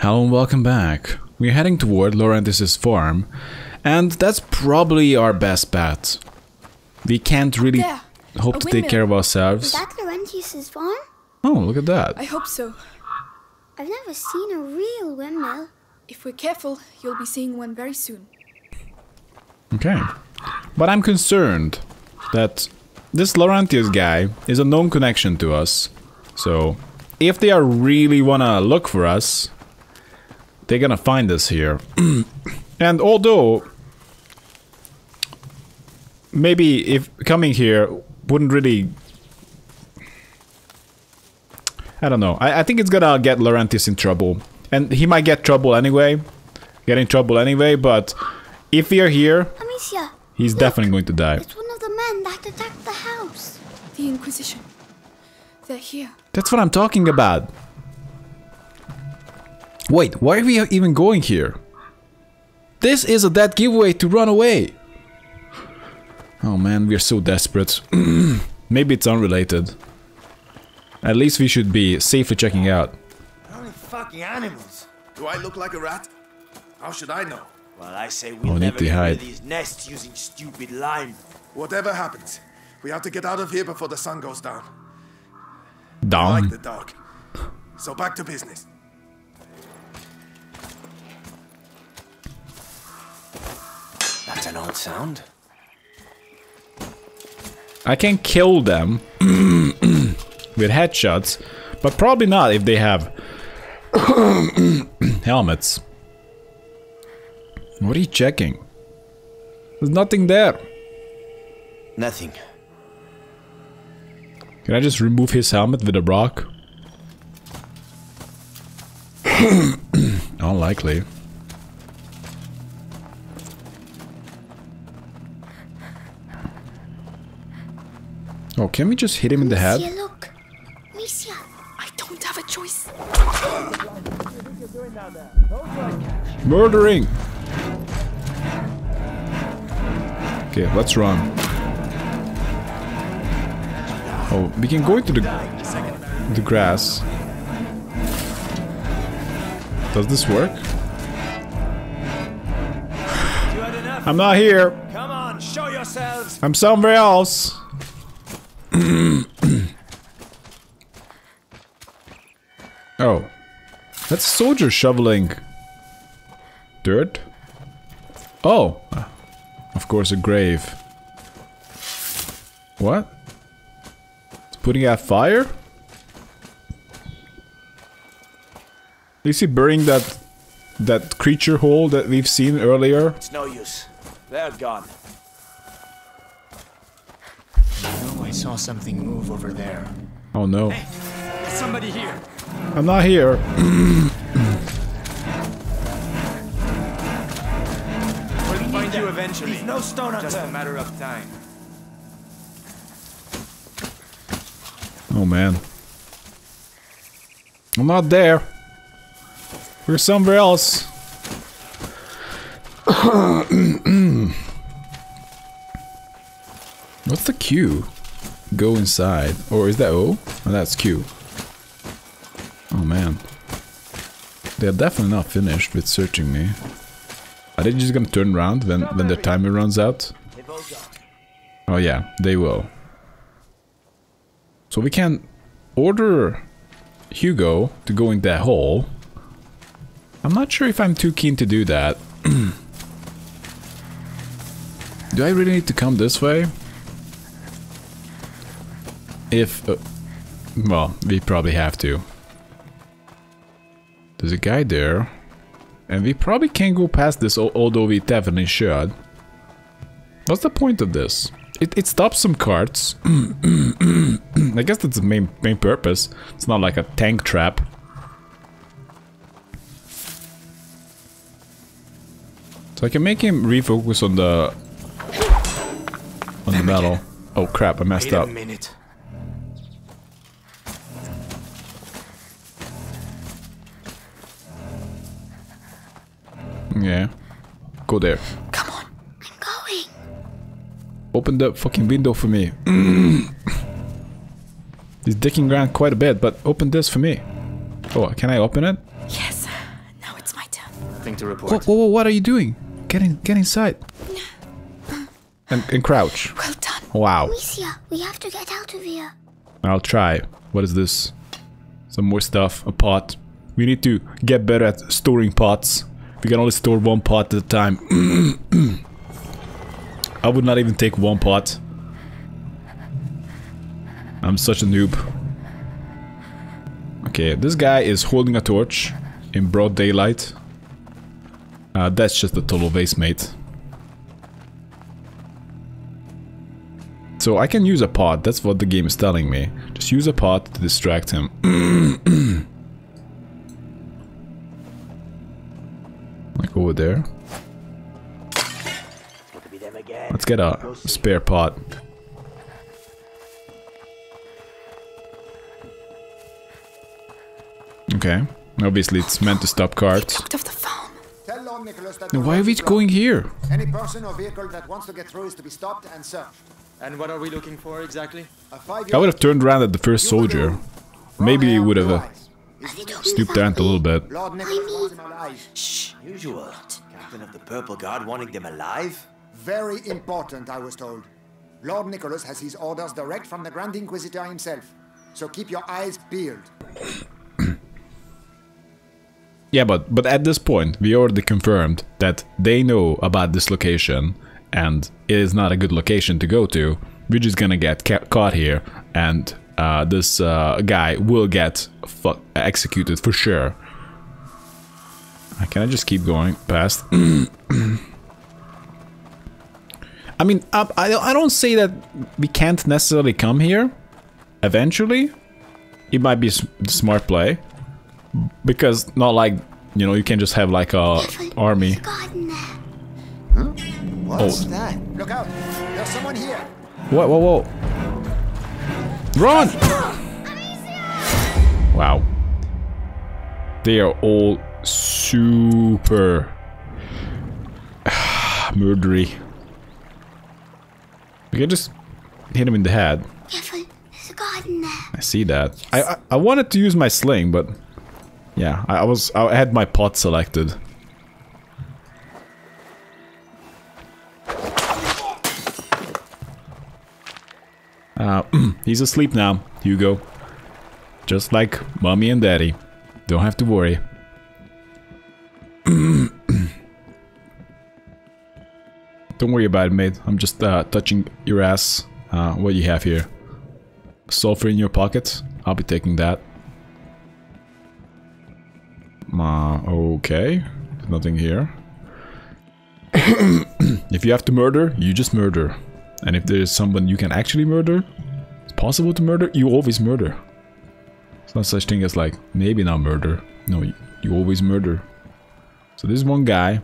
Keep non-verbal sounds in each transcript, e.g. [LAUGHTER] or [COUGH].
Hello and welcome back. We're heading toward Laurentius' farm, and that's probably our best bet. We can't really There, hope a to take care of Is ourselves. that Laurentius's farm? Oh, look at that. I hope so. I've never seen a real windmill. If we're careful, you'll be seeing one very soon. Okay. But I'm concerned that this Laurentius guy is a known connection to us. So, if they are really wanna look for us, they're gonna find us here. [CLEARS THROAT] and although maybe if coming here wouldn't really I don't know. I, I think it's gonna get Laurentius in trouble. And he might get trouble anyway. Get in trouble anyway, but if we are here, Amicia, he's Look. definitely going to die. it's one of the men that attacked the house. The Inquisition. They're here. That's what I'm talking about. Wait, why are we even going here? This is a dead giveaway to run away. Oh man, we're so desperate. [CLEARS THROAT] Maybe it's unrelated. At least we should be safely checking out. Only fucking animals. Do I look like a rat? How should I know? Well, I say Oh, we'll need never to hide. of these nests using stupid lime. Whatever happens, we have to get out of here before the sun goes down. Down. I like the dark. So back to business. That's an odd sound. I can kill them [CLEARS THROAT] with headshots, but probably not if they have [CLEARS THROAT] helmets. What are you checking? There's nothing there. Nothing. Can I just remove his helmet with a rock? [CLEARS THROAT] Unlikely. Oh, can we just hit him in the head? Amicia, look. Amicia, I don't have a choice. Murdering! Okay, let's run. Oh, we can go into the the grass. Does this work? You had enough? I'm not here. Come on, show yourselves! I'm somewhere else. [CLEARS THROAT] oh. That's soldier shoveling dirt. Oh. Of course, a grave. What? It's putting out fire? Is he burying that that creature hole that we've seen earlier? It's no use. They're gone. Oh, I saw something move over there. Oh no. There's somebody here. I'm not here. We'll find you eventually. Leave no stone unturned. Just a matter of time. Oh man. I'm not there. We're somewhere else. [CLEARS THROAT] What's the Q? Go inside. Or is that O? Oh, that's Q. Oh man. They're definitely not finished with searching me. Are they just gonna turn around when, when their timer runs out? Oh yeah, they will. So we can order Hugo to go in that hole. I'm not sure if I'm too keen to do that. [CLEARS THROAT] do I really need to come this way? If... Uh, well, we probably have to. There's a guy there. And we probably can't go past this, although we definitely should. What's the point of this? It, it stops some carts. [CLEARS THROAT] I guess that's the main main purpose. It's not like a tank trap. So I can make him refocus on the on the battle. Oh crap! I messed Wait up. a minute. Yeah, go there. Come on. I'm going. Open the fucking window for me. [CLEARS THROAT] He's dicking around quite a bit, but open this for me. Oh, can I open it? Yes. now it's my to Whoa, report. whoa, whoa, what are you doing? Get in, get inside. [SIGHS] And, and crouch. Well done. Wow. Amicia, we have to get out of here. I'll try. What is this? Some more stuff. A pot. We need to get better at storing pots. We can only store one pot at a time. [CLEARS THROAT] I would not even take one pot. I'm such a noob. Okay, this guy is holding a torch in broad daylight. Uh, that's just a total waste, mate. So I can use a pot, that's what the game is telling me. Just use a pot to distract him. [CLEARS THROAT] over there. Let's get a spare pot. Okay. Obviously it's meant to stop carts. Out the farm. Tell Lord Nicholas that Then the why are we going here? Any person or vehicle that wants to get through is to be stopped and searched. And what are we looking for exactly? I would have turned around at the first soldier. Maybe he would have uh, stooped down a little bit. Lord Nicholas wants him alive. Usual. Captain of the Purple Guard wanting them alive? Very important, I was told. Lord Nicholas has his orders direct from the Grand Inquisitor himself. So keep your eyes peeled. [CLEARS THROAT] Yeah, but but at this point, we already confirmed that they know about this location, and it is not a good location to go to. We're just gonna get ca caught here, and uh, this uh, guy will get fu- executed for sure. Can I just keep going past? [CLEARS THROAT] I mean, I, I I don't say that we can't necessarily come here. Eventually, it might be a s- smart play because not like you know you can just have like a army Garden there. What's Oh. that? Look out! There's someone here! whoa whoa whoa run! Wow. They are all super [SIGHS] murdery. We can just hit him in the head. Careful, there's a garden there. I see that. I I, I wanted to use my sling but yeah I, I was I had my pot selected Uh, [CLEARS THROAT] he's asleep now, Hugo. Just like mommy and daddy. Don't have to worry. [CLEARS THROAT] Don't worry about it, mate. I'm just uh, touching your ass. Uh, what do you have here? Sulfur in your pocket? I'll be taking that. Uh, okay. Nothing here. [CLEARS THROAT] if you have to murder, you just murder. And if there's someone you can actually murder, it's possible to murder, you always murder. It's not such thing as like, maybe not murder. No, you, you always murder. So this is one guy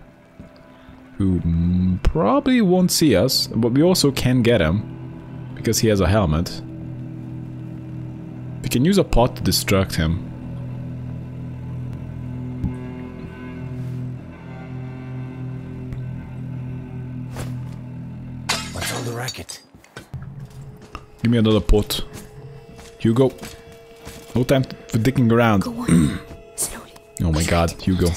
who mm, probably won't see us, but we also can get him because he has a helmet. We can use a pot to distract him. What's all? Give me another pot. Hugo. No time for dicking around. Go on. [CLEARS THROAT] Slowly. Oh my god, Hugo.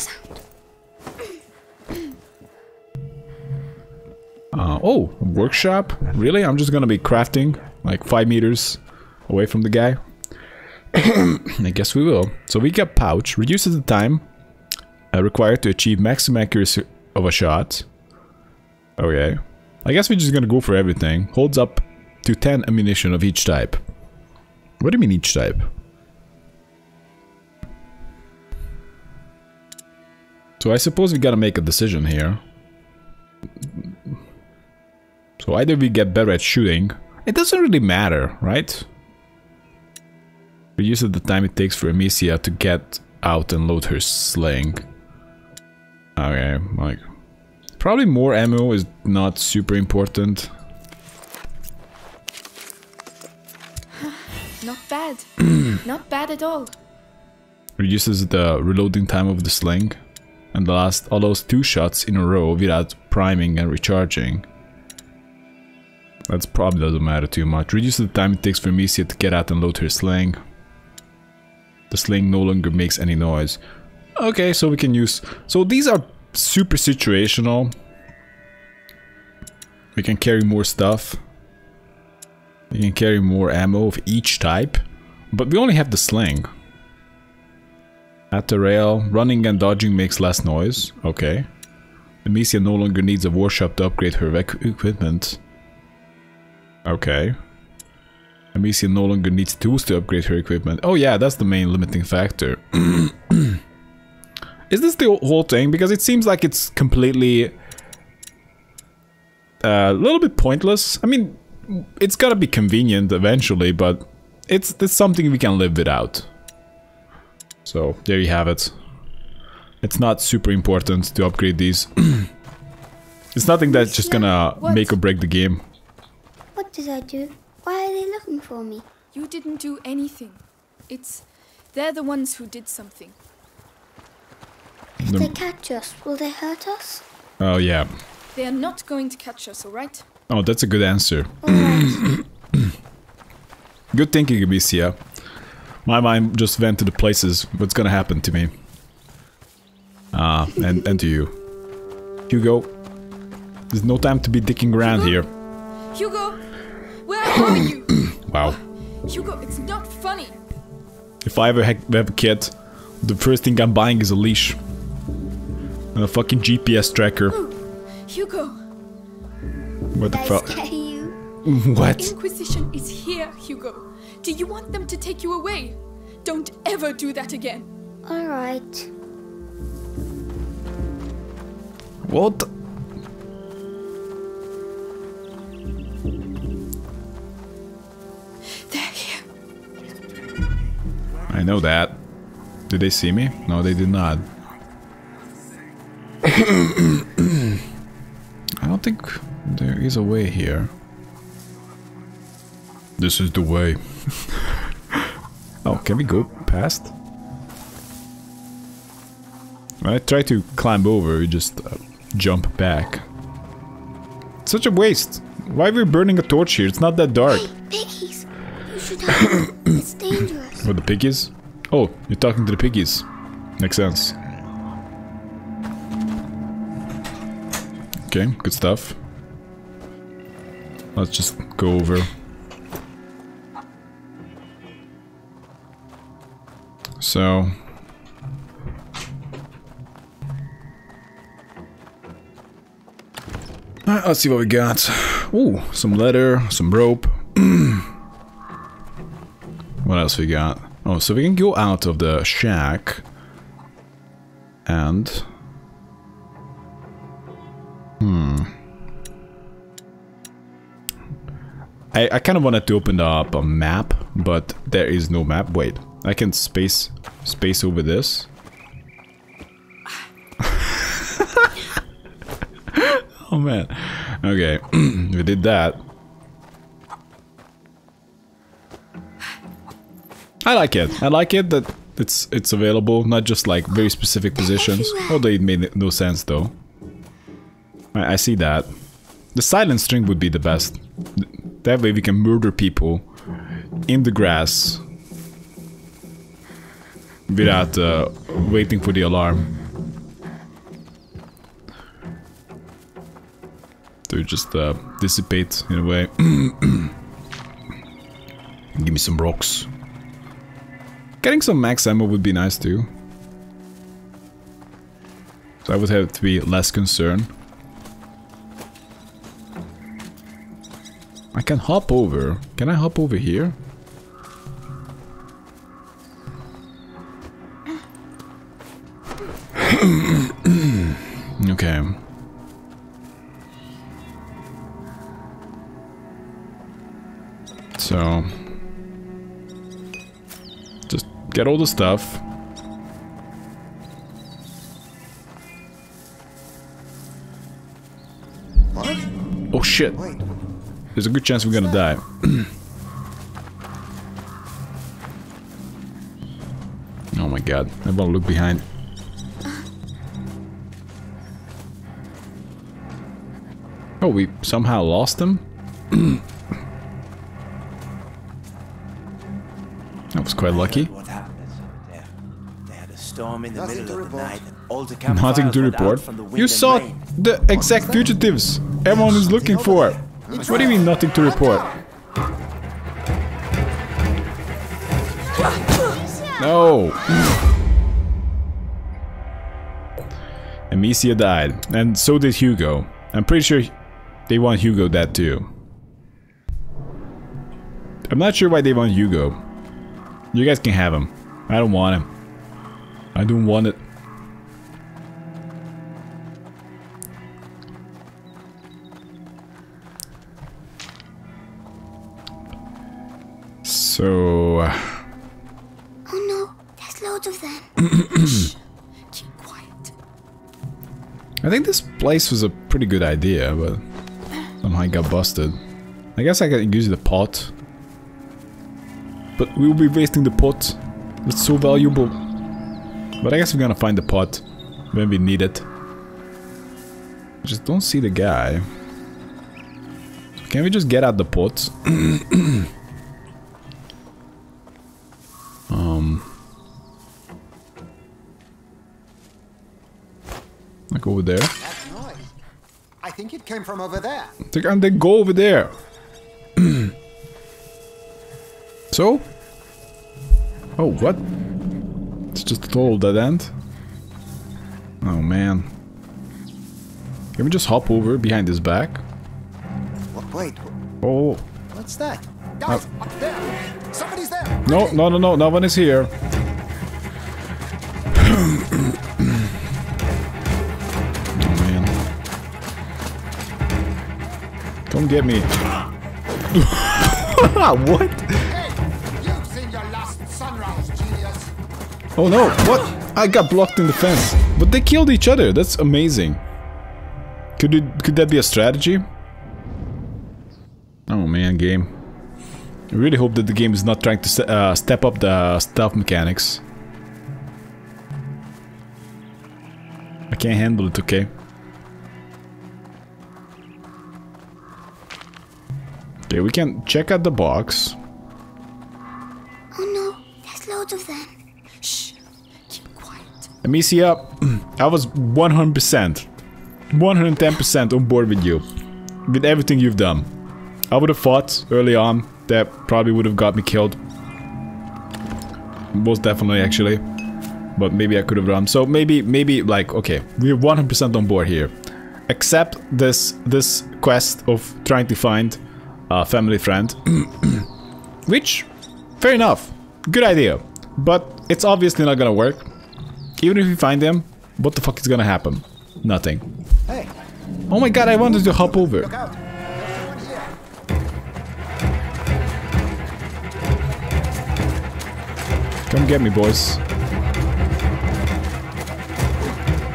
Uh, oh, workshop? Really? I'm just gonna be crafting like five meters away from the guy. [CLEARS THROAT] I guess we will. So we get pouch, reduces the time uh, required to achieve maximum accuracy of a shot. Okay. I guess we're just gonna go for everything. Holds up to 10 ammunition of each type. What do you mean each type? So I suppose we gotta make a decision here. So either we get better at shooting. It doesn't really matter, right? Reduces the time it takes for Amicia to get out and load her sling. Okay, like... Probably more ammo is not super important. [SIGHS] Not bad. [CLEARS THROAT] Not bad at all. Reduces the reloading time of the sling. And the last allows two shots in a row without priming and recharging. That probably doesn't matter too much. Reduces the time it takes for Amicia to get out and load her sling. The sling no longer makes any noise. Okay, so we can use... So these are super situational. We can carry more stuff. We can carry more ammo of each type. But we only have the sling. At the rail, running and dodging makes less noise. Okay. Amicia no longer needs a workshop to upgrade her equipment. Okay. Amicia no longer needs tools to upgrade her equipment. Oh yeah, that's the main limiting factor. [CLEARS THROAT] Is this the whole thing? Because it seems like it's completely... uh, a little bit pointless. I mean, it's gotta be convenient eventually, but it's, it's something we can live without. So, there you have it. It's not super important to upgrade these. [CLEARS THROAT] it's nothing that's just gonna What? make or break the game. What did I do? Why are they looking for me? You didn't do anything. It's. They're the ones who did something. If The- they catch us, will they hurt us? Oh yeah. They are not going to catch us, alright? Oh, that's a good answer. Alright. [COUGHS] Good thinking, Amicia. My mind just went to the places what's gonna happen to me. Ah, and, and to you. Hugo, there's no time to be dicking around here. Hugo! Where are you? [COUGHS] Wow. Hugo, it's not funny. If I ever have a kid, the first thing I'm buying is a leash. And a fucking GPS tracker. Oh, Hugo, What the fuck? scare you? [LAUGHS] What? Inquisition is here, Hugo. Do you want them to take you away? Don't ever do that again. Alright. What? They're here. I know that. Did they see me? No, they did not. [COUGHS] I don't think there is a way here. This is the way. [LAUGHS] oh, can we go past? When I try to climb over, we just uh, jump back. Such a waste. Why are we burning a torch here? It's not that dark. Hey, piggies! You should hide. [COUGHS] it's dangerous. Or the piggies? Oh, you're talking to the piggies. Makes sense. Okay, good stuff. Let's just go over. So... Alright, let's see what we got. Ooh, some leather, some rope. [CLEARS THROAT] What else we got? Oh, so we can go out of the shack. And... I, I kind of wanted to open up a map, but there is no map. Wait, I can space space over this. [LAUGHS] oh man. Okay, [CLEARS THROAT] we did that. I like it. I like it that it's it's available, not just like very specific positions. Although it made no sense though. I, I see that. The silent string would be the best. That way we can murder people in the grass without uh, waiting for the alarm. To just uh, dissipate in a way. [CLEARS THROAT] Give me some rocks. Getting some max ammo would be nice too. So I would have to be less concerned. I can hop over. Can I hop over here? [CLEARS THROAT] okay. So... Just get all the stuff. What? Oh shit. Wait. There's a good chance we're gonna die. oh my god. I wanna look behind. Oh, we somehow lost them? [CLEARS THROAT] that was quite lucky. What happened is there. They had a storm in the Nothing to report. night. and All the Nothing to report. from the wind You saw the exact fugitives everyone is looking for. What do you mean nothing to report? No. Amicia died, and so did Hugo. I'm pretty sure they want Hugo dead too. I'm not sure why they want Hugo. You guys can have him. I don't want him. I don't want it. I think this place was a pretty good idea, but somehow it got busted. I guess I can use the pot. But we'll be wasting the pot. It's so valuable. But I guess we're gonna find the pot when we need it. Just don't see the guy. Can we just get out the pot? [CLEARS THROAT] over there. That noise. I think it came from over there. They can they go over there. [CLEARS THROAT] so? Oh, what? It's just a total dead end? Oh man. Can we just hop over behind his back? Wait, Oh. what's that? Uh, Guys, up there! Somebody's there! No, no, no, no, no one is here. Get me. [LAUGHS] what? Oh no, what? I got blocked in the fence. But they killed each other, that's amazing. Could it, could that be a strategy? Oh man, game. I really hope that the game is not trying to uh, step up the stealth mechanics. I can't handle it, okay? Okay, we can check out the box. Oh no, there's loads of them. Shh. Keep quiet. Let me see up. Uh, [CLEARS THROAT] I was 100%, 110% on board with you. With everything you've done. I would have fought early on. That probably would have got me killed. Most definitely, actually. But maybe I could have run. So maybe, maybe, like, okay. We're 100% on board here. Except this, this quest of trying to find a family friend. [CLEARS THROAT] Which, fair enough. Good idea. But it's obviously not gonna work. Even if we find them, what the fuck is gonna happen? Nothing. Hey, Oh my god, I wanted to hop over. look out! There's someone here! Come get me, boys.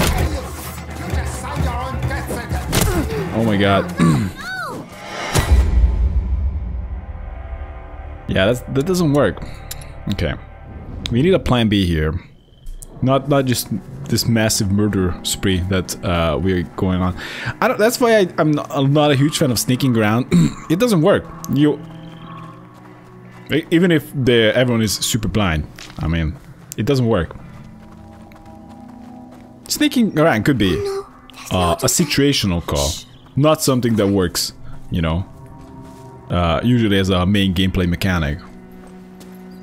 Hey, you! You just signed your own death sentence! Oh my god. [CLEARS THROAT] yeah, that's, that doesn't work. Okay. We need a plan B here. Not not just this massive murder spree that uh, we're going on. I don't, that's why I, I'm, not, I'm not a huge fan of sneaking around. [CLEARS THROAT] it doesn't work. You even if the everyone is super blind. I mean, it doesn't work. Sneaking around could be No, uh, a situational call, not something that works, you know. Uh, usually as a main gameplay mechanic.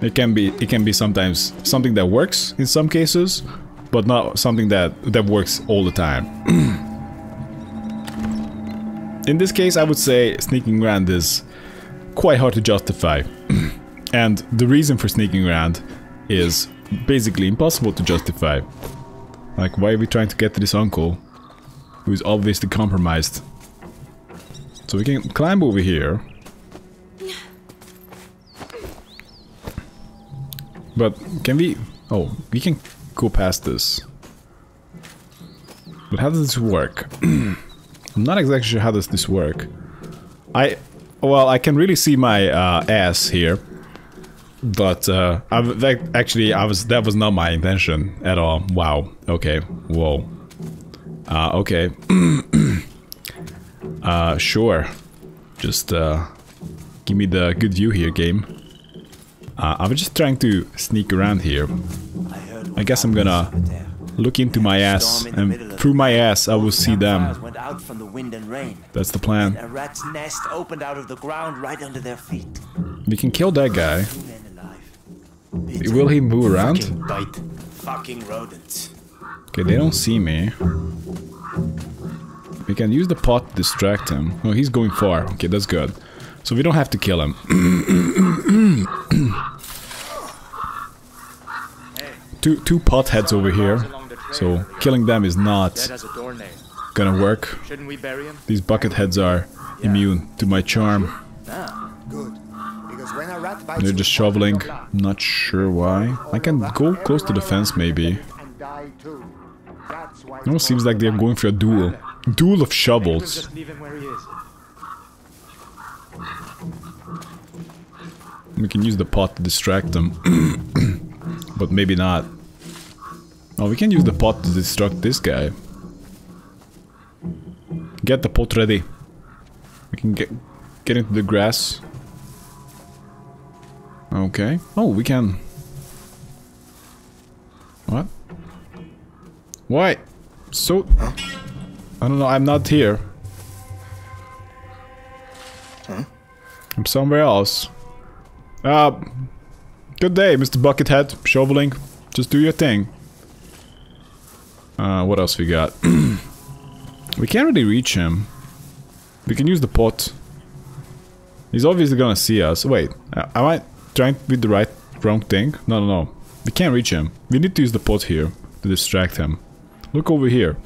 It can be it can be sometimes something that works in some cases, but not something that that works all the time. [CLEARS THROAT] in this case, I would say sneaking around is quite hard to justify. [CLEARS THROAT] and the reason for sneaking around is basically impossible to justify. Like, why are we trying to get to this uncle? Who is obviously compromised. So we can climb over here. But can we... Oh, we can go past this. But how does this work? [CLEARS THROAT] I'm not exactly sure how does this work. I... Well, I can really see my uh, ass here. But uh, I, that, actually, I was that was not my intention at all. Wow. Okay. Whoa. Uh, okay. [CLEARS THROAT] uh, sure. Just uh, give me the good view here, game. Uh, I was just trying to sneak around here. I guess I'm gonna look into my ass, and through my ass I will see them. Went out from the wind and rain. That's the plan. A rat's nest opened out of the ground right under their feet. We can kill that guy. Two men alive. Will he move around? Fucking bite. Fucking rodents. Okay, they don't see me. We can use the pot to distract him. Oh, he's going far. Okay, that's good. So we don't have to kill him. two two pot heads over here. So killing them is not Dead as a doornail. gonna work. Shouldn't we bury him? These bucket heads are immune to my charm. Ah. Good. Because when a rat bites They're just shoveling. Not sure why. I can go close to the fence maybe. And die too. That's why It almost seems like they're going for a duel. Duel of shovels. Just leave him where he is. We can use the pot to distract them. [COUGHS] but maybe not. Oh, we can use the pot to distract this guy. Get the pot ready. We can get get into the grass. Okay. Oh, we can. What? Why? So. I don't know. I'm not here. Huh? I'm somewhere else. Uh, good day, Mr. Buckethead. Shoveling. Just do your thing. Uh, what else we got? [CLEARS THROAT] we can't really reach him. We can use the pot. He's obviously gonna see us. Wait, uh, am I trying to with the right, wrong thing? No, no, no. We can't reach him. We need to use the pot here to distract him. Look over here.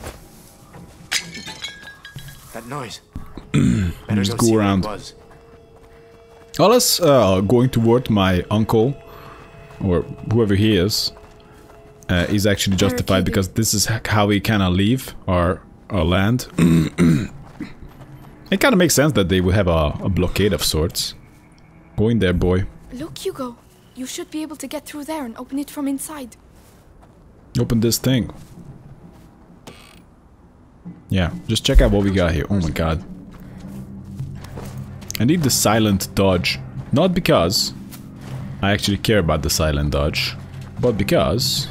That noise. [CLEARS THROAT] Better Just go go see what it around. Alice uh, going toward my uncle, or whoever he is, uh, is actually justified because this is how we kind of leave our, our land. [CLEARS THROAT] it kind of makes sense that they would have a, a blockade of sorts. Go in there, boy. Look, Hugo. You should be able to get through there and open it from inside. Open this thing. Yeah, just check out what we got here. Oh my god. I need the silent dodge. Not because I actually care about the silent dodge, but because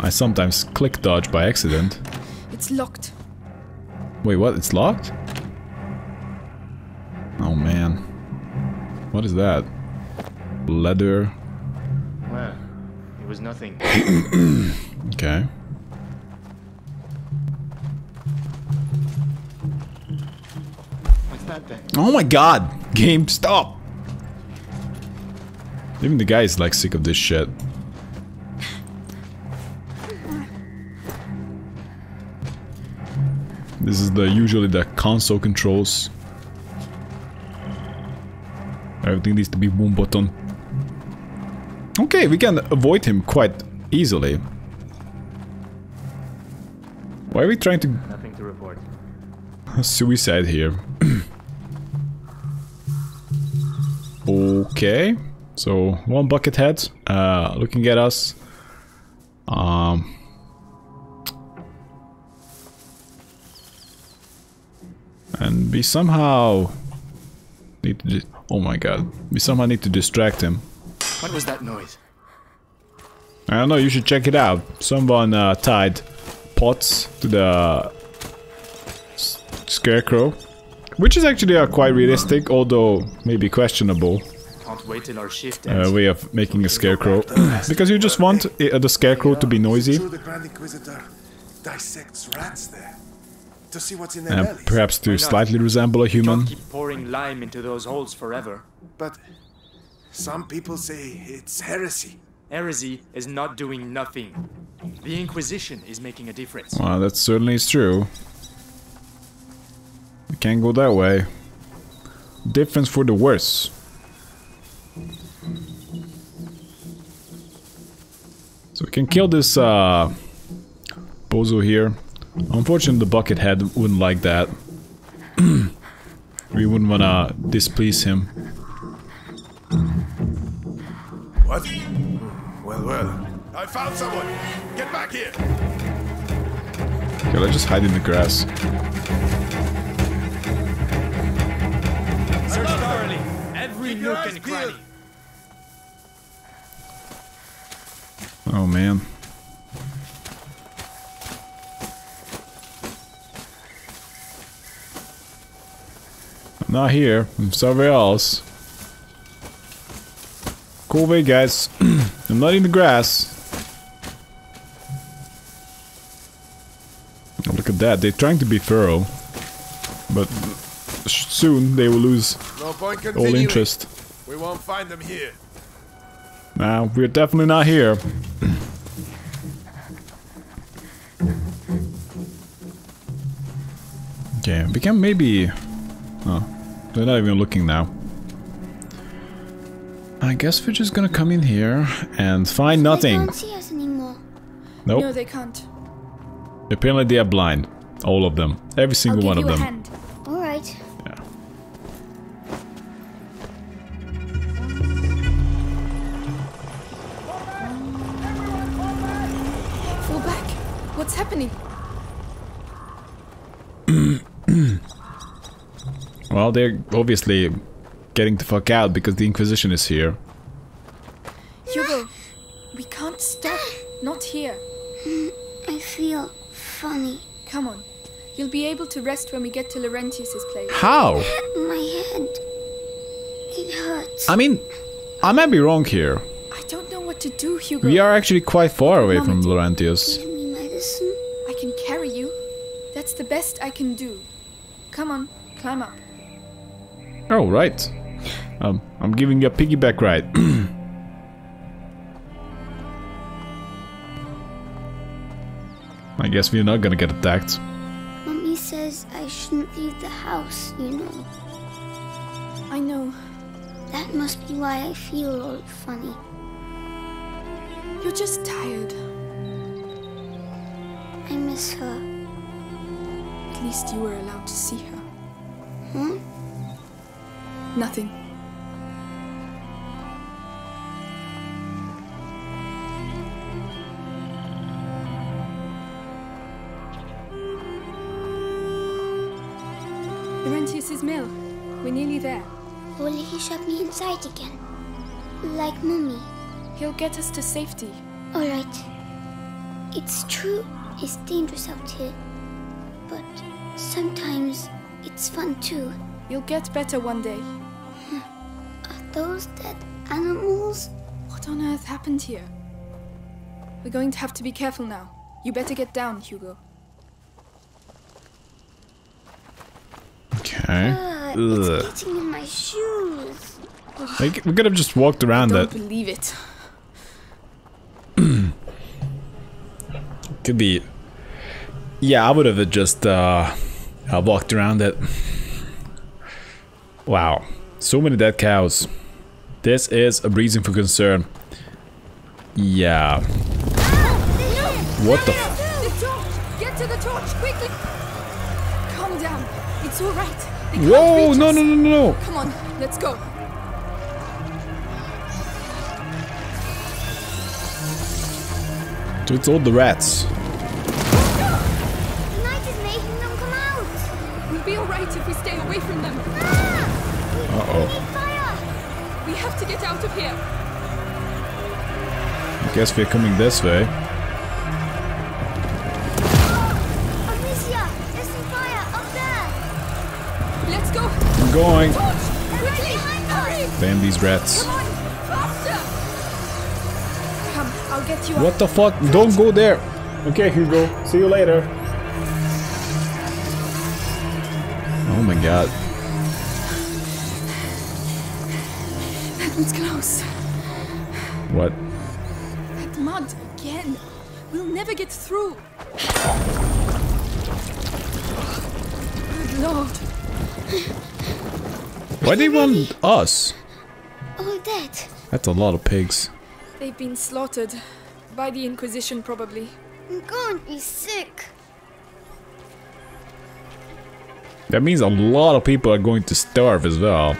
I sometimes click dodge by accident. It's locked. Wait, what? It's locked? Oh man. What is that? Leather. Well, it was nothing. [COUGHS] Okay. That then? Oh my god! Game, stop! Even the guy is like sick of this shit. This is the usually the console controls. Everything needs to be one button. Okay, we can avoid him quite easily. Why are we trying to Nothing to report. [LAUGHS] suicide here. [CLEARS THROAT] okay. So one bucket head uh looking at us. Um And we somehow need to Oh my god. We somehow need to distract him. What was that noise? I don't know, you should check it out. Someone uh, tied pots to the scarecrow. Which is actually uh, quite realistic, although maybe questionable Can't wait till our shift uh, way of making a scarecrow. [CLEARS THROAT] because you just want uh, the scarecrow to be noisy. Sure the Grand Inquisitor dissects rats there. To see what's in their And perhaps to slightly resemble a human. Keep pouring lime into those holes forever. But some people say it's heresy. Heresy is not doing nothing. The Inquisition is making a difference. Well, that certainly is true. We can't go that way. Difference for the worse. So we can kill this uh, bozo here. Unfortunately, the bucket head wouldn't like that. [CLEARS THROAT] we wouldn't wanna displease him. What? Well, well. I found someone! Get back here! Okay, let's just hide in the grass. Search thoroughly. Every nook and cranny. Oh man. I'm not here. I'm somewhere else. Cool way, guys. [CLEARS THROAT] I'm not in the grass. Oh, look at that. They're trying to be thorough. But soon they will lose No point all continuing. interest. We won't find them here. Nah, we're definitely not here. Okay, we can maybe... Oh, they're not even looking now. I guess we're just gonna come in here and find They nothing. can't see us anymore. Nope. No, they can't. Apparently they are blind. All of them. Every I'll single give one you of a them. They're obviously getting the fuck out because the Inquisition is here. Hugo, we can't stop. Not here. I feel funny. Come on. You'll be able to rest when we get to Laurentius's place. How? My head. It hurts. I mean, I might be wrong here. I don't know what to do, Hugo. We are actually quite far away from Laurentius. Give me medicine. I can carry you. That's the best I can do. Come on, climb up. Oh, right. Um, I'm giving you a piggyback ride. [CLEARS THROAT] I guess we're not gonna get attacked. Mommy says I shouldn't leave the house, you know. I know. That must be why I feel all funny. You're just tired. I miss her. At least you were allowed to see her. Hmm? Nothing. Laurentius's mill. We're nearly there. Will he shut me inside again? Like Mummy. He'll get us to safety. Alright. It's true, it's dangerous out here. But sometimes it's fun too. You'll get better one day. Are those dead animals? What on earth happened here? We're going to have to be careful now. You better get down, Hugo. Okay. Ugh. it's getting in my shoes. I c- we could have just walked around Don't that. believe it. [CLEARS THROAT] Could be. Yeah, I would have just uh, uh, walked around it. Wow, so many dead cows. This is a reason for concern. Yeah. What the? The torch! Get to the torch, quickly! Calm down. It's all right. Whoa! No! No! No! No! Come on, let's go. So it's all the rats. The night is making them come out. We'll be all right if we stay away from them. Ah! Uh oh. Need fire. We have to get out of here. I guess we're coming this way. Amicia, there's some fire up there. Let's go. I'm going. Torch! Quickly! Hurry! Damn these rats. Come on! Come, I'll get you What the fuck? Don't go there. Okay, Hugo. See you later. Oh my god. That one's close. What? That mud again. We'll never get through. Good lord. Why do they want us? All dead. That's a lot of pigs. They've been slaughtered. By the Inquisition, probably. I'm going to be sick. That means a lot of people are going to starve as well.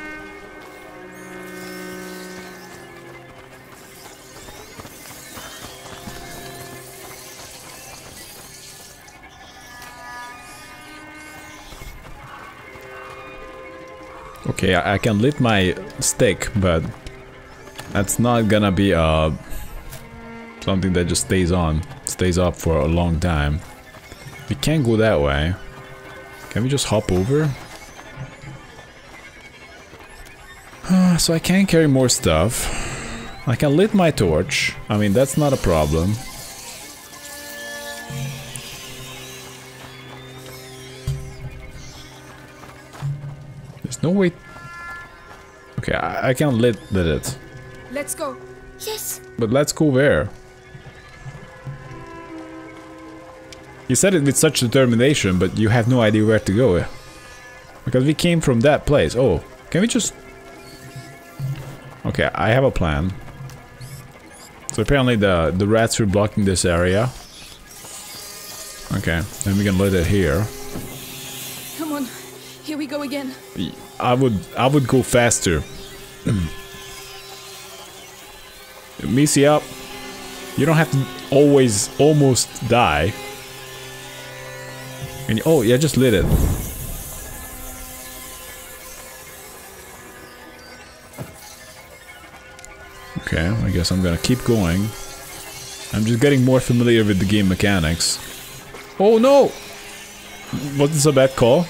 Okay, I, can lit my stick, but that's not gonna be a Something that just stays on, stays up for a long time. We can't go that way. Can we just hop over? [SIGHS] so I can carry more stuff. I can lit my torch. I mean, that's not a problem. No way... Okay, I, I can lit, lit it. Let's go. Yes. But let's go where? You said it with such determination, but you have no idea where to go. Eh? Because we came from that place. Oh, can we just... Okay, I have a plan. So apparently the, the rats are blocking this area. Okay, then we can let it here. Come on. Here we go again. I would I would go faster. [CLEARS THROAT] Missy up. You don't have to always almost die. And oh yeah, just lit it. Okay, I guess I'm gonna keep going. I'm just getting more familiar with the game mechanics. Oh no! Was this a bad call?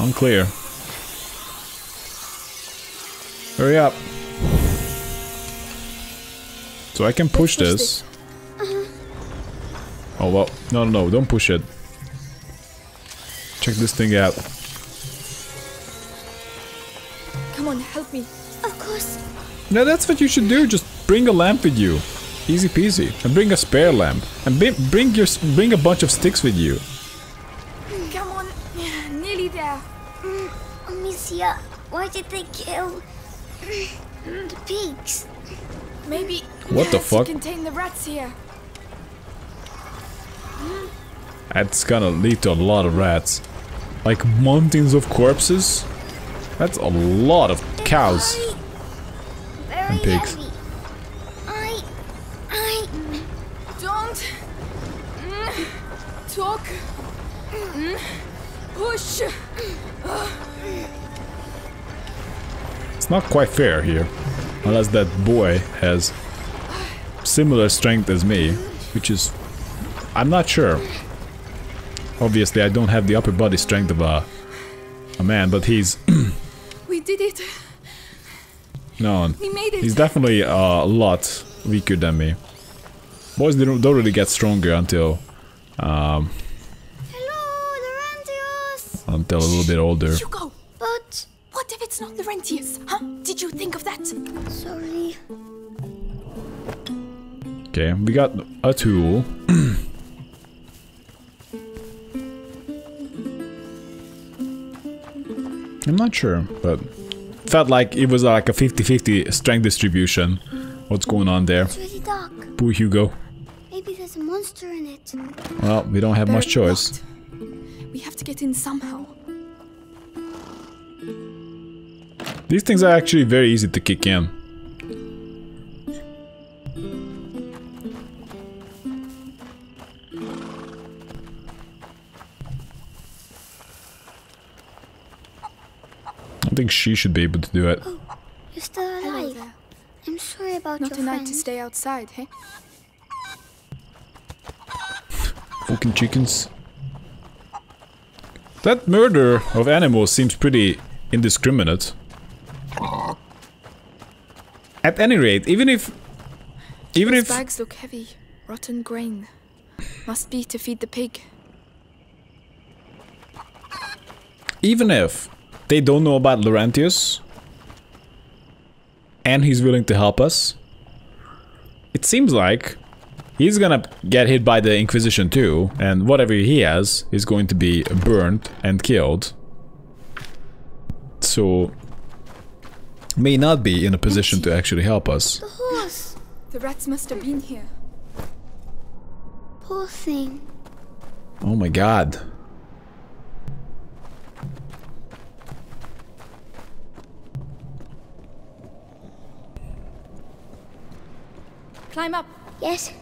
Unclear. Hurry up. So I can push push this. Oh well, no, no, no, don't push it. Check this thing out. Come on, help me. Of course. No, that's what you should do. Just bring a lamp with you. Easy peasy. And bring a spare lamp. And bring your bring a bunch of sticks with you. Amicia, why did they kill the pigs? Maybe What the fuck? contain the rats here. That's gonna lead to a lot of rats. Like mountains of corpses. That's a lot of cows. Very And pigs. heavy. I, I, Don't talk. Push. It's not quite fair here. Unless that boy has similar strength as me, which is... I'm not sure. Obviously, I don't have the upper body strength of a, a man, but he's... [CLEARS THROAT] We did it. no, We made it. he's definitely a lot weaker than me. Boys don't, don't really get stronger until... Um, hello, until a little bit older. Hugo, But, what if it's not Laurentius? Huh? Did you think of that? sorry. Okay, we got a tool. [CLEARS THROAT] I'm not sure, but felt like it was like a 50-50 strength distribution. What's going on there? It's really dark. Poor Hugo. Maybe there's a monster in it. Well, we don't have much choice. locked. We have to get in somehow. These things are actually very easy to kick in. I think she should be able to do it. Oh, you're still alive. there. I'm sorry about Not your a night to stay outside, hey? Fucking chickens. That murder of animals seems pretty indiscriminate. At any rate, even if... Even Those if... bags look heavy. Rotten grain. Must be to feed the pig. Even if they don't know about Laurentius and he's willing to help us, it seems like he's gonna get hit by the Inquisition too, and whatever he has is going to be burned and killed. So, may not be in a position to actually help us. The horse. The rats must have been here. Poor thing. Oh my god. Climb up. Yes.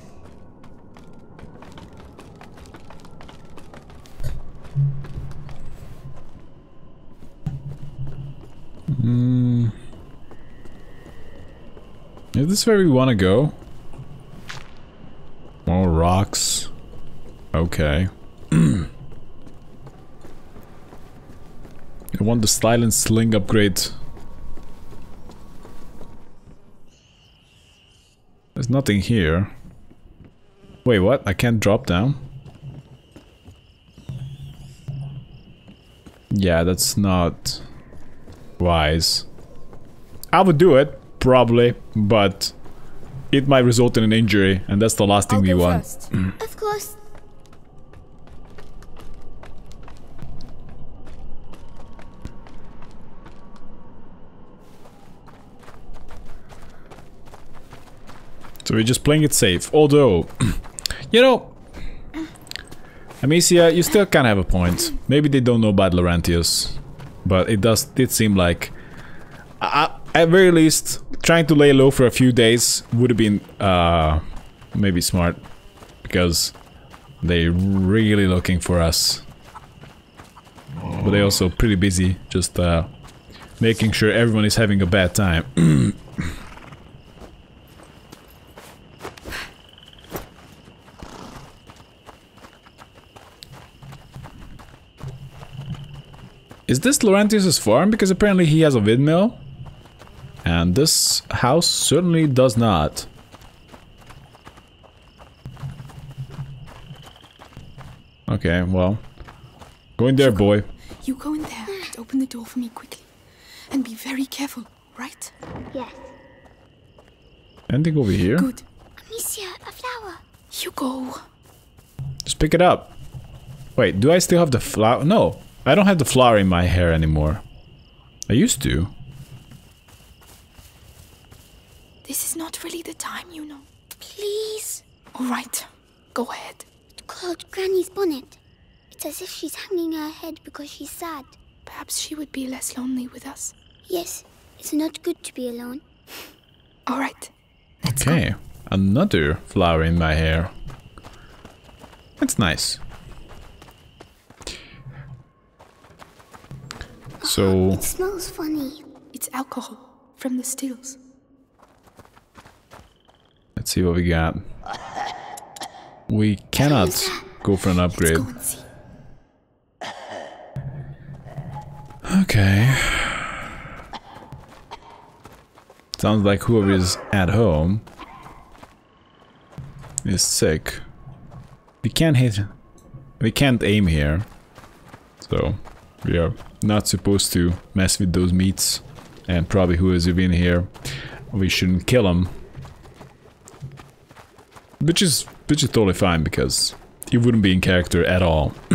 Hmm. Is this where we want to go? More rocks. Okay. [CLEARS THROAT] I want the silent sling upgrade. There's nothing here. Wait, what? I can't drop down? Yeah, that's not wise. I would do it, probably, but it might result in an injury, and that's the last thing I'll we want. first. Of course. So we're just playing it safe. Although, [CLEARS THROAT] you know, Amicia, you still kind of have a point. Maybe they don't know about Laurentius, but it does did seem like, uh, at very least, trying to lay low for a few days would have been uh, maybe smart, because they're really looking for us. But they're also pretty busy, just uh, making sure everyone is having a bad time. [CLEARS THROAT] Is this Laurentius' farm? Because apparently he has a windmill. And this house certainly does not. Okay, well. Go in there, boy. You go in there and open the door for me quickly. And be very careful, right? Yes. Anything over here? Good. Amicia, a flower. You go. Just pick it up. Wait, do I still have the flower? No, I don't have the flower in my hair anymore. I used to. This is not really the time, you know. Please. All right. Go ahead. It's called Granny's bonnet. It's as if she's hanging her head because she's sad. Perhaps she would be less lonely with us. Yes, it's not good to be alone. [LAUGHS] All right. Let's Okay, another flower in my hair. That's nice. Uh-huh, so, It smells funny. It's alcohol from the stills. Let's see what we got. We cannot go for an upgrade. Okay. Sounds like whoever is at home is sick. We can't hit. We can't aim here. So, we are not supposed to mess with those meats. And probably who is even here, we shouldn't kill him. Which is, which is totally fine because he wouldn't be in character at all. [CLEARS THROAT]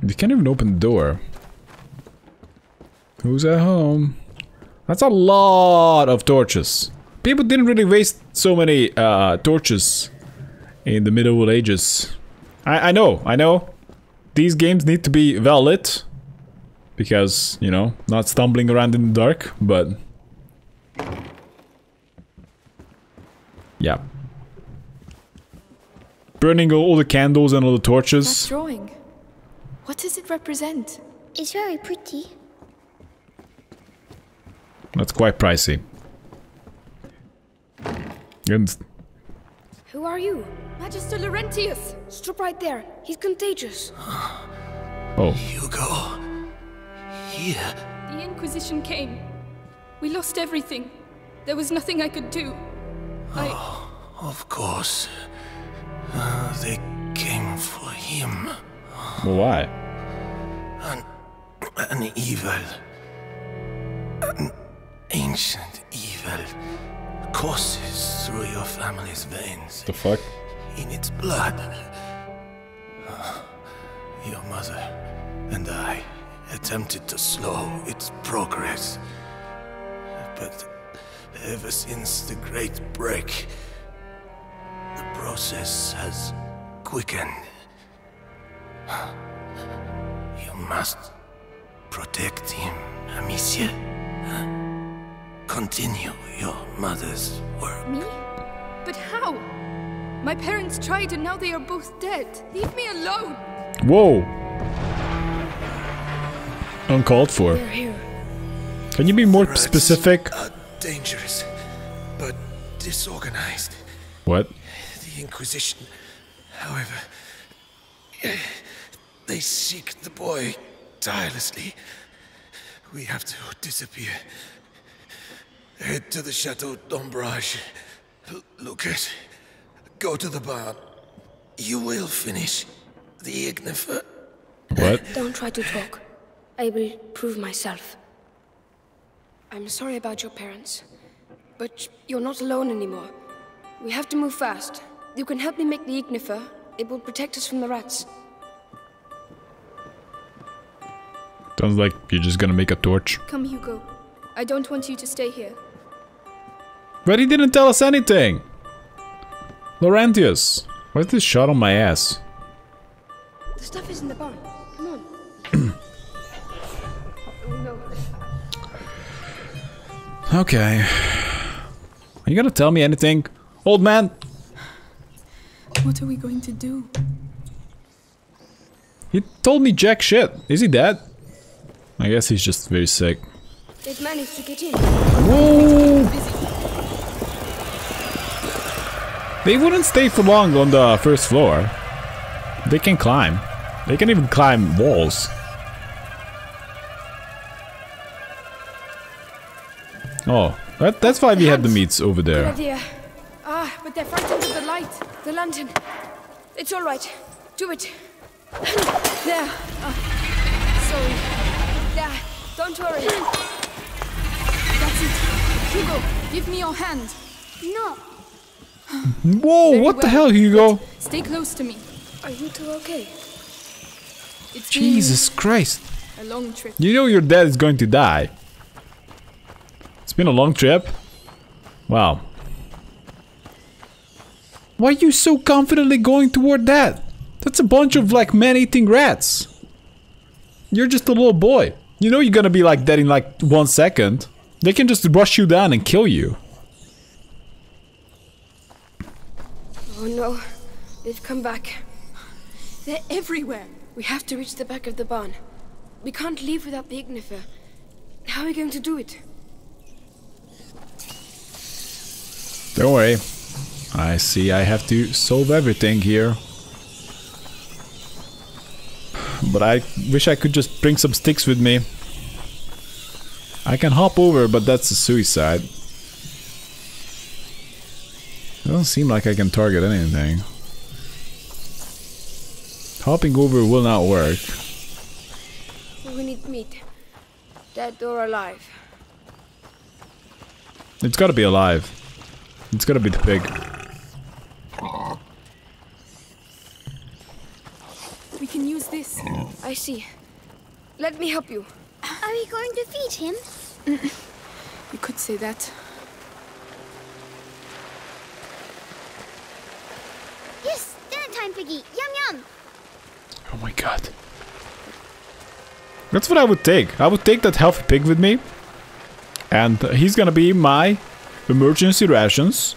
You can't even open the door. Who's at home? That's a lot of torches. People didn't really waste so many uh, torches in the Middle Ages. I, I know, I know. These games need to be well lit. Because, you know, not stumbling around in the dark, but... Yeah. Burning all the candles and all the torches. That drawing. What does it represent? It's very pretty. That's quite pricey. And Who are you? Magister Laurentius! Stop right there. He's contagious. oh, Hugo. Here. The Inquisition came. We lost everything. There was nothing I could do. I. Of course. Uh, they came for him. well, why? An, an evil. An ancient evil courses through your family's veins. The fuck? in its blood. Your mother and I attempted to slow its progress. But ever since the Great Break, the process has quickened. You must protect him, Amicia. Continue your mother's work. Me? But how? My parents tried and now they are both dead. Leave me alone! Whoa! Uncalled for. They're here. Can you be more Rats specific? Are uh, dangerous, but disorganized. What? The Inquisition, however, they seek the boy tirelessly. We have to disappear. Head to the Chateau d'Ombrage. Lucas, go to the barn. You will finish the Ignifer. What? Don't try to talk. I will prove myself. I'm sorry about your parents, but you're not alone anymore. We have to move fast. You can help me make the Ignifer. It will protect us from the rats. Sounds like you're just gonna make a torch. Come, Hugo. I don't want you to stay here. But he didn't tell us anything! Laurentius, why's this shot on my ass? The stuff is in the barn. Okay. Are you gonna tell me anything? Old man! What are we going to do? He told me jack shit. Is he dead? I guess he's just very sick. They've managed to get in. Whoa! They wouldn't stay for long on the first floor. They can climb. They can even climb walls. Oh, that, that's why we had the meats over Good there. idea. Ah, but they're frightened of the light. The lantern. It's all right. Do it. [LAUGHS] There. Ah, sorry. There. Don't worry. That's it. Hugo, give me your hand. No, Whoa, Very what the hell, Hugo? Stay close to me. Are you two okay? It's Jesus Christ. been a long trip. You know your dad is going to die. It's been a long trip. Wow. Why are you so confidently going toward that? That's a bunch of like man-eating rats. You're just a little boy. You know you're gonna be like dead in like one second. They can just rush you down and kill you. Oh no. They've come back. They're everywhere. We have to reach the back of the barn. We can't leave without the Ignifer. How are we going to do it? Don't worry. I see I have to solve everything here. But I wish I could just bring some sticks with me. I can hop over, but that's a suicide. Doesn't seem like I can target anything. Hopping over will not work. We need meat. Dead or alive. It's gotta be alive. It's gotta be the pig. We can use this. I see. Let me help you. are we going to feed him? [LAUGHS] You could say that. Yes, dinner time, Piggy. Yum yum. Oh my god. That's what I would take. I would take that healthy pig with me. And uh, he's gonna be my emergency rations.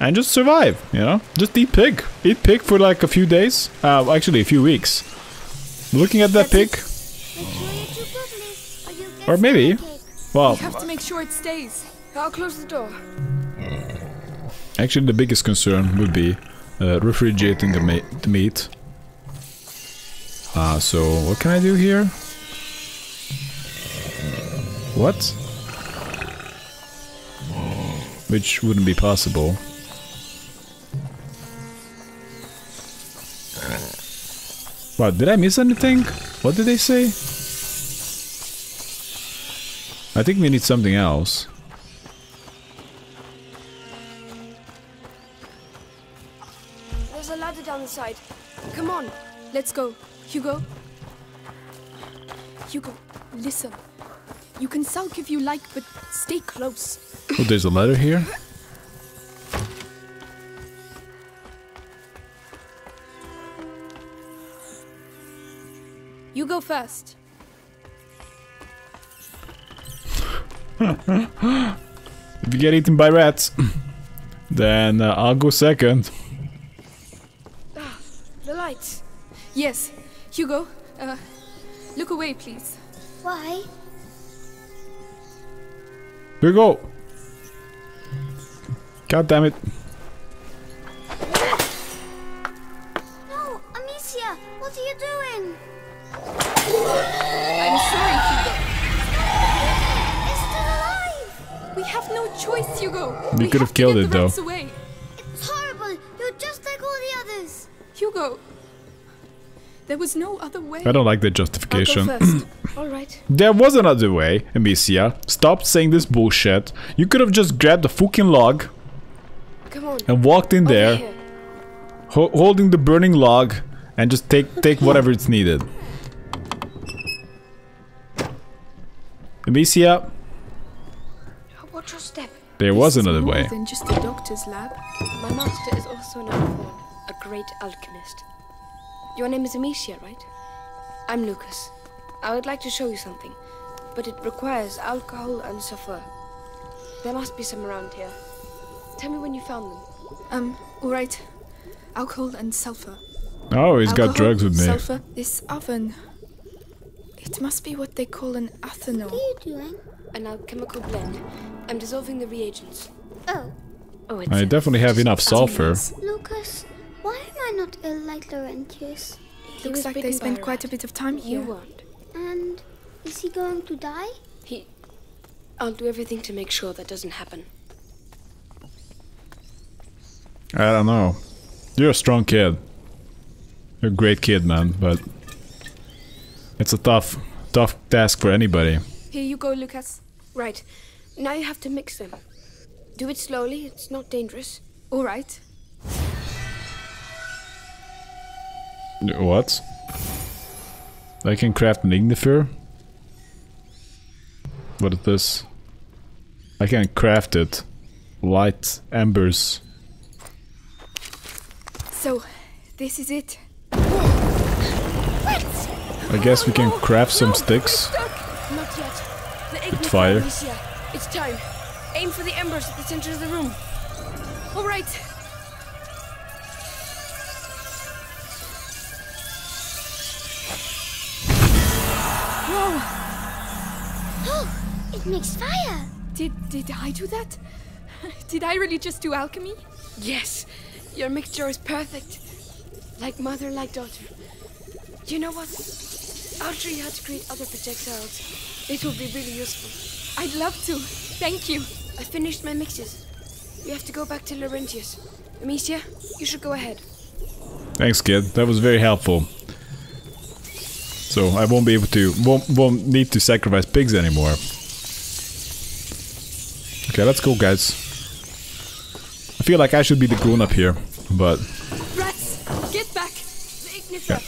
And just survive, you know? Just eat pig. Eat pig for like a few days. Uh, actually, a few weeks. Looking at that pig. Make sure you're too goodness, or you'll get Or maybe- Well, We have to make sure it stays. I'll close the door. actually, the biggest concern would be uh, refrigerating the, the meat. Uh, so, what can I do here? What? Which wouldn't be possible. What, did I miss anything? What did they say? I think we need something else. There's a ladder down the side. Come on. Let's go. Hugo? Hugo, listen. You can sulk if you like, but stay close. Oh, there's a ladder here? You go first. If you get eaten by rats, then uh, I'll go second. The lights. Yes. Hugo, uh, look away, please. Why? Here we go. God damn it. No, Amicia, what are you doing? I'm sorry, Hugo. It's still alive! We have no choice, Hugo. We could have to killed it, though. Away. It's horrible. You're just like all the others. Hugo. There was no other way. I don't like the I'll go justification. [CLEARS THROAT] first. All right. There was another way, Amicia. Stop saying this bullshit. You could have just grabbed the fucking log Come on. and walked in Over there, ho- holding the burning log, and just take take whatever it's needed. Amicia, Watch your step. there This was another way. than just a doctor's lab. My master is also an alchemist, a great alchemist. Your name is Amicia, right? I'm Lucas. I would like to show you something, but it requires alcohol and sulfur. There must be some around here. Tell me when you found them. Um, alright. Alcohol and sulfur. Oh, he's got drugs with me. Sulfur. This oven. It must be what they call an athanor. What are you doing? An alchemical blend. I'm dissolving the reagents. Oh, Oh, it's I a- definitely have enough sulfur. Lucas, why am I not ill like Laurentius? He Looks like they spent quite a bit of time here. You here. Weren't. And is he going to die? He. I'll do everything to make sure that doesn't happen. I don't know. You're a strong kid. You're a great kid, man, but it's a tough, tough task for anybody. Here you go, Lucas. Right. Now you have to mix them. Do it slowly, it's not dangerous. Alright. What? I can craft an ignifer? What is this? I can craft it. Light embers. So, this is it. I guess we can craft some sticks. Not yet. The ignifer, fire. It's time. Aim for the embers at the center of the room. Alright. Whoa! Oh, it makes fire. Did did I do that? Did I really just do alchemy? Yes. Your mixture is perfect. Like mother, like daughter. You know what? I'll show you how to create other projectiles. It will be really useful. I'd love to. Thank you. I finished my mixes. We have to go back to Laurentius. Amicia, you should go ahead. Thanks, kid. That was very helpful. So I won't be able to, won't, won't need to sacrifice pigs anymore. Okay, let's go, guys. I feel like I should be the grown-up here, but Rats, get back. The ignifer.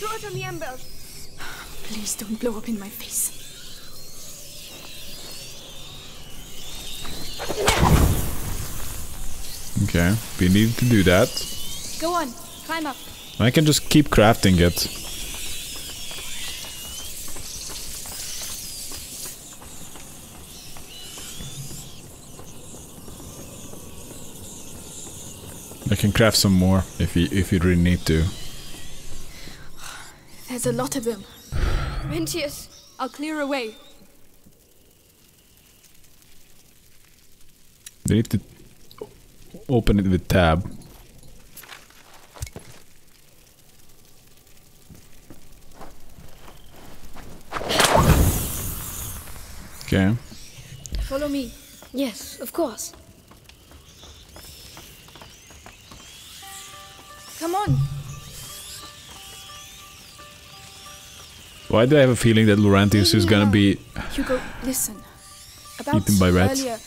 Throw it on the embers. Please don't blow up in my face. okay, we need to do that. Go on, climb up. I can just keep crafting it. Can craft some more if you if you really need to. There's a lot of them. Laurentius. I'll clear away. They need to open it with tab. Okay. Follow me. Yes, of course. Come on. Why do I have a feeling that Laurentius is gonna be Hugo, listen. About Eaten by rats? earlier,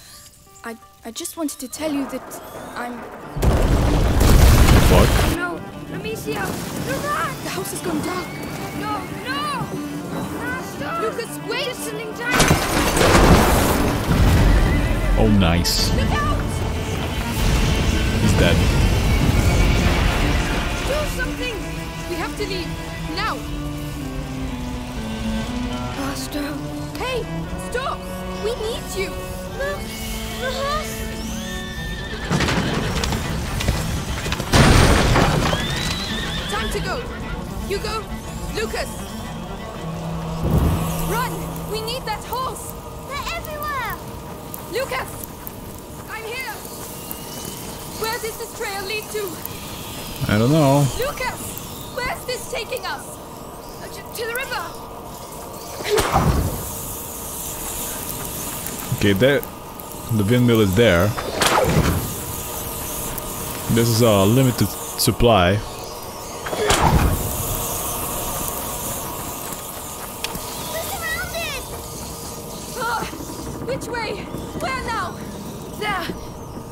I I just wanted to tell you that I'm. fuck? Oh, no, Amicia, the rat! The house has gone dark. No, no! Master! Lucas, wait! Something tiny! Oh nice. Look out! He's dead. Do something! We have to leave now. Master! Hey, stop! We need you. Look, the horse. Time to go. Hugo, Lucas, run! We need that horse! They're everywhere! Lucas! I'm here! Where does this trail lead to? I don't know. Lucas! Where's this taking us? Uh, to, to the river! Okay, there. The windmill is there. This is a limited supply. We're surrounded! Ah, which way? Where now? There!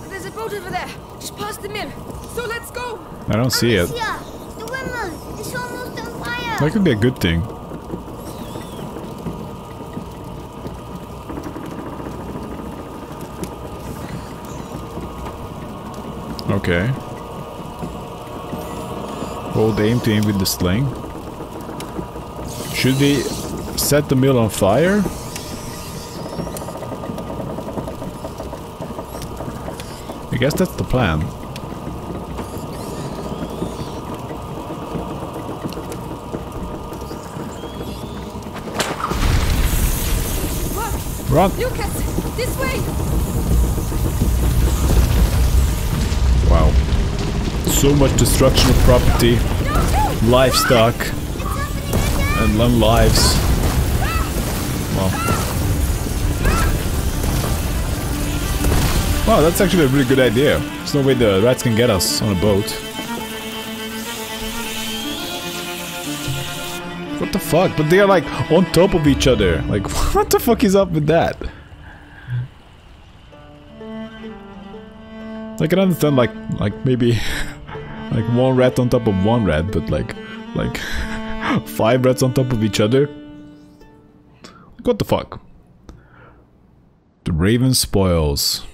There's a boat over there, just past the mill. So let's go! I don't see it. Amicia, the windmill is almost on fire! That could be a good thing. Okay. Hold aim to aim with the sling. Should we set the mill on fire? I guess that's the plan. Run! Lucas! This way! Wow. So much destruction of property, No, no! livestock, It's happening again! and long lives. Wow. Wow, that's actually a really good idea. There's no way the rats can get us on a boat. The fuck? But they are like on top of each other. Like, [LAUGHS] what the fuck is up with that? I can understand like like maybe [LAUGHS] like one rat on top of one rat, but like like [LAUGHS] five rats on top of each other. What the fuck? The raven spoils.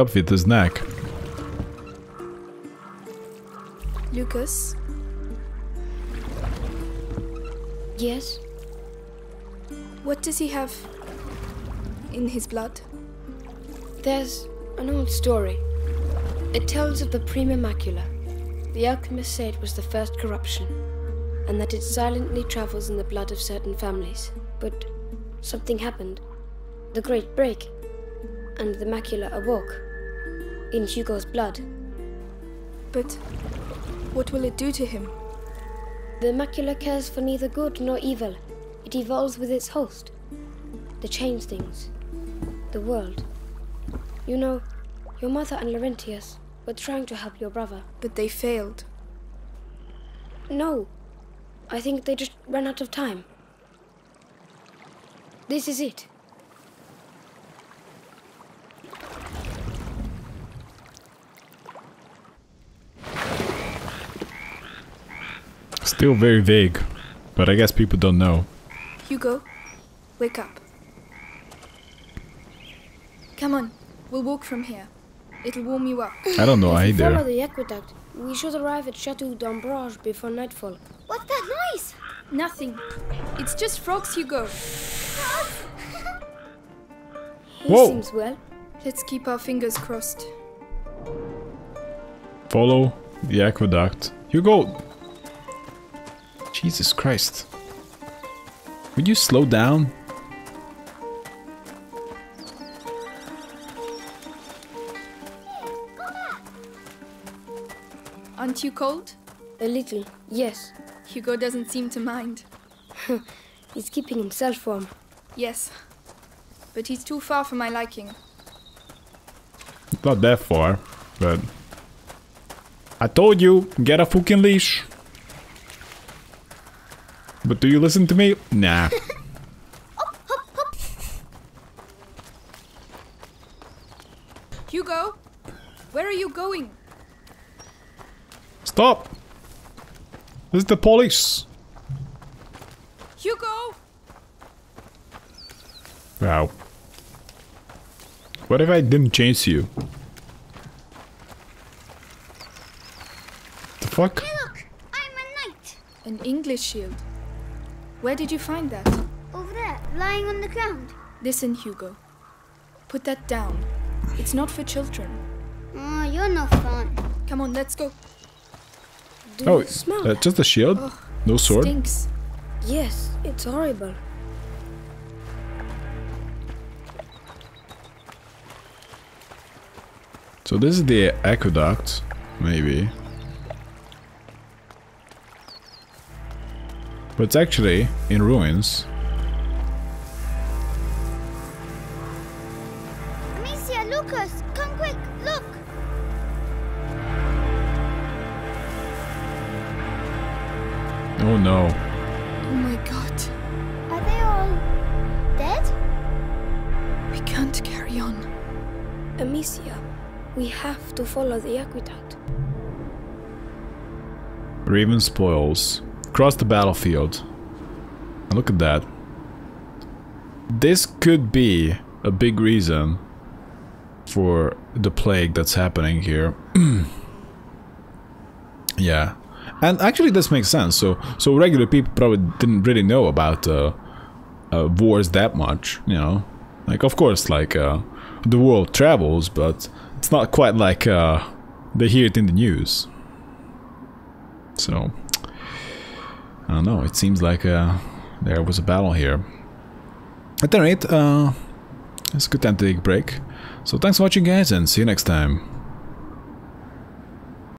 Up with his neck. Lucas? Yes? What does he have in his blood? There's an old story. It tells of the Prima Macula. The alchemist said it was the first corruption, and that it silently travels in the blood of certain families. But something happened. The Great Break. And the macula awoke. In Hugo's blood. But what will it do to him? The macula cares for neither good nor evil. It evolves with its host. The change things. The world. You know, your mother and Laurentius were trying to help your brother. But they failed. No. I think they just ran out of time. This is it. Still very vague, but I guess people don't know. Hugo, wake up. Come on, we'll walk from here. It'll warm you up. I don't know if we follow either. the aqueduct, we should arrive at Chateau d'Ombrage before nightfall. What's that noise? Nothing. It's just frogs, Hugo. He Whoa. seems well. Let's keep our fingers crossed. Follow the aqueduct. Hugo! Jesus Christ. Would you slow down? Aren't you cold? A little, yes. Hugo doesn't seem to mind. [LAUGHS] He's keeping himself warm. Yes. But he's too far for my liking. Not that far, but I told you, get a fucking leash. But do you listen to me? Nah. Hugo, where are you going? Stop! This is the police. Hugo! Wow. What if I didn't chase you? The fuck? Hey, look! I'm a knight! An English shield. Where did you find that? Over there, lying on the ground. Listen, Hugo. Put that down. It's not for children. Oh, you're no fun. Come on, let's go. Do Oh, you smell uh, just a shield? No sword? Stinks. Yes, it's horrible. So this is the aqueduct, maybe. But it's actually in ruins. Amicia, Lucas, come quick, look! Oh no. Oh my god. Are they all dead? We can't carry on. Amicia, we have to follow the aqueduct. Raven spoils. Cross the battlefield. Look at that. This could be a big reason for the plague that's happening here. [CLEARS THROAT] yeah. And actually this makes sense. So so regular people probably didn't really know about uh, uh, wars that much, you know. Like of course like uh, the world travels, but it's not quite like uh, they hear it in the news. So, I don't know, it seems like uh, there was a battle here. At any rate, uh, it's a good time to take a break. So thanks for watching guys and see you next time.